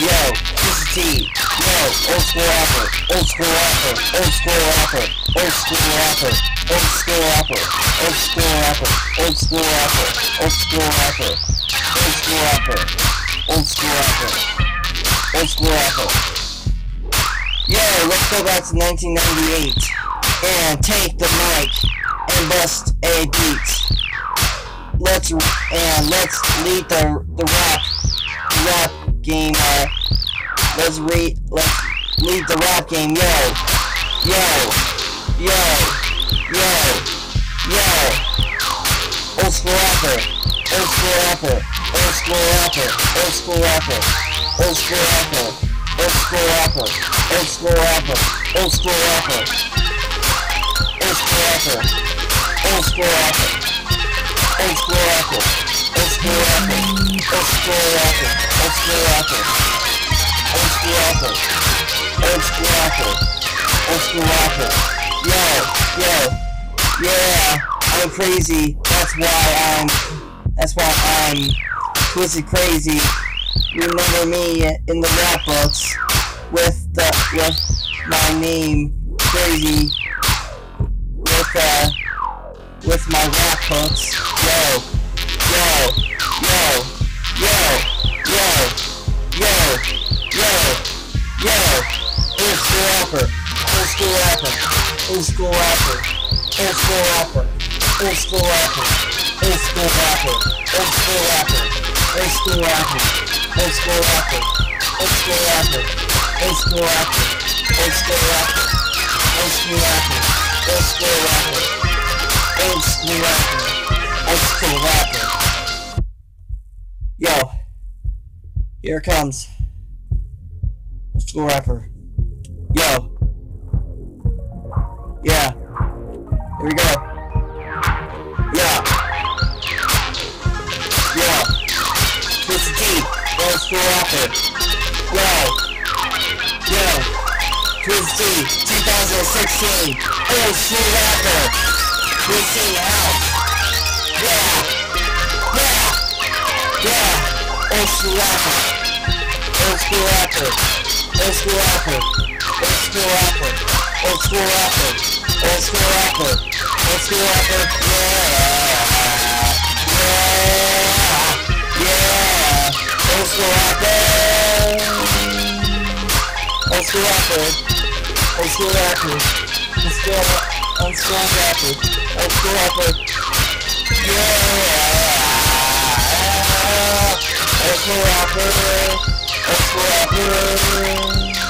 Yo, this is T. Yo, old school rapper, old school rapper, old school rapper, old school rapper, old school rapper, old school rapper, old school rapper, old school rapper, old school rapper, old school rapper, old school rapper. Yo, let's go back to 1998 and take the mic and bust a beat. Let's and let's lead the the rap game. Uh, let's read. Let's lead the rap game. Yo, yo, yo, yo, yo. Old school rapper, old school rapper, old school rapper, old school rapper, old school rapper, old school rapper, old school rapper, old school rapper, old school rapper, old school rapper, old school rapper, old school rapper, old school rapper, school rapper, old school rapper, old school rapper, old school rapper. Yo, yo, yeah, I'm crazy. That's why I'm. That's why I'm twisted crazy. Remember me in the rap books with the with my name crazy with uh with my rap. Yo, yo, yo, yo, yo, rapper, old school rapper, old school rapper, old school rapper, old school rapper, old school rapper, old school rapper, old school rapper, old school rapper, old school rapper, old school rapper, old school rapper, old school rapper, old school rapper, old school rapper. Yo, here comes. Old school rapper. Yo. Here we go. Yeah. Yeah. This deep it's too rapid. Yeah. Yeah. This deep, 2016. Oh, shit, rapper. We see help. Yeah. Yeah. Yeah. Oh, shit, rapper. Oh, shit, rapper. Oh, shit, rapper. Oh, shit, rapper. Oh, shit. Oh, rapper. Old school rapper. Yeah. Yeah. Yeah. Old school rapper. Old school rapper. Old school rapper. Old school Old school rapper. Old school rapper. Yeah. Old school rapper. Old school rapper.